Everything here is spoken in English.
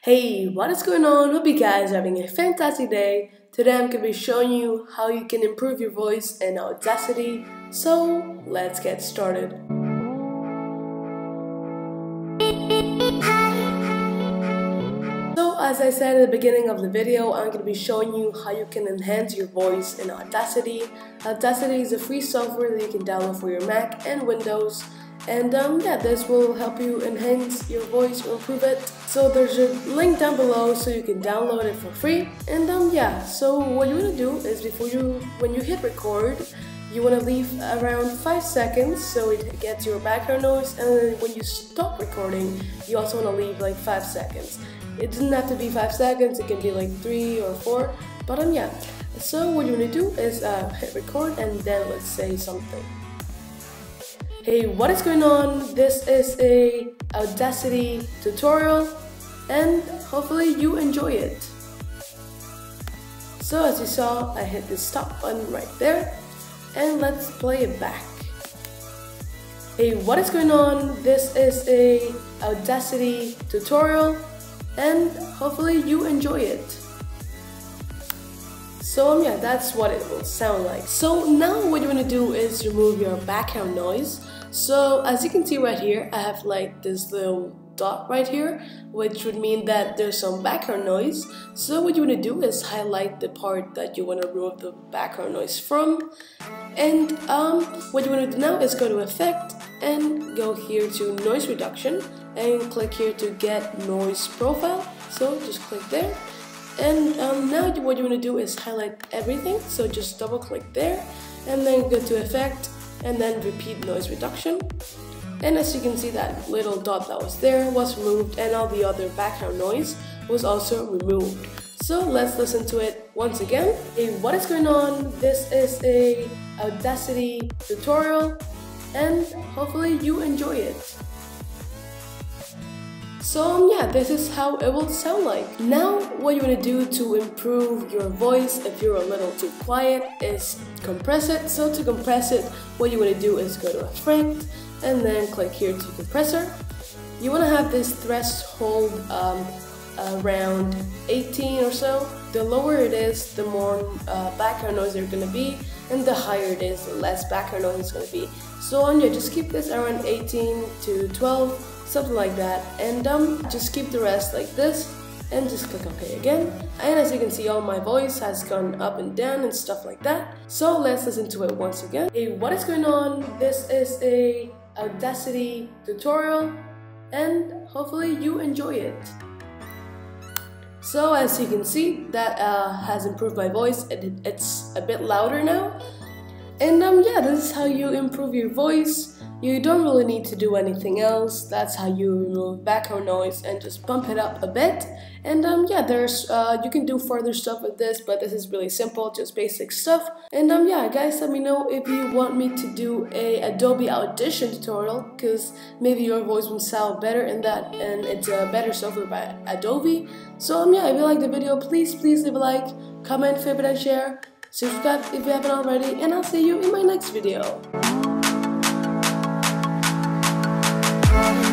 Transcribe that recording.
Hey, what is going on? Hope you guys are having a fantastic day. Today I'm going to be showing you how you can improve your voice in Audacity. So, let's get started. So, as I said at the beginning of the video, I'm going to be showing you how you can enhance your voice in Audacity. Audacity is a free software that you can download for your Mac and Windows. And um, yeah, this will help you enhance your voice or improve it. So there's a link down below so you can download it for free. And um, yeah, so what you want to do is before you, when you hit record, you want to leave around 5 seconds so it gets your background noise and then when you stop recording you also want to leave like 5 seconds. It doesn't have to be 5 seconds, it can be like 3 or 4 but um yeah. So what you want to do is uh, hit record and then let's say something. Hey, what is going on? This is a Audacity tutorial and hopefully you enjoy it. So as you saw, I hit the stop button right there and let's play it back. Hey, what is going on? This is a Audacity tutorial and hopefully you enjoy it. So um, yeah, that's what it will sound like. So now what you want to do is remove your background noise. So as you can see right here, I have like this little dot right here, which would mean that there's some background noise. So what you want to do is highlight the part that you want to remove the background noise from. And um, what you want to do now is go to Effect and go here to Noise Reduction and click here to Get Noise Profile. So just click there and um, now what you want to do is highlight everything so just double click there and then go to effect and then repeat noise reduction. And as you can see that little dot that was there was removed and all the other background noise was also removed. So let's listen to it once again. Hey what is going on? This is a audacity tutorial and hopefully you enjoy it so um, yeah, this is how it will sound like. Now what you want to do to improve your voice if you're a little too quiet is compress it. So to compress it, what you want to do is go to Effect and then click here to Compressor. You want to have this threshold um, around 18 or so. The lower it is, the more uh, background noise there's to be, and the higher it is, the less background noise it's to be. So on yeah, just keep this around 18 to 12 something like that and um, just keep the rest like this and just click OK again and as you can see all my voice has gone up and down and stuff like that so let's listen to it once again hey what is going on this is a Audacity tutorial and hopefully you enjoy it so as you can see that uh, has improved my voice it, it's a bit louder now. And um yeah this is how you improve your voice you don't really need to do anything else. That's how you remove background noise and just bump it up a bit. And um, yeah, there's uh, you can do further stuff with this, but this is really simple, just basic stuff. And um, yeah, guys, let me know if you want me to do a Adobe Audition tutorial, because maybe your voice will sound better in that, and it's a better software by Adobe. So um, yeah, if you like the video, please, please leave a like, comment, favorite, and share. Subscribe if you haven't already, and I'll see you in my next video. You.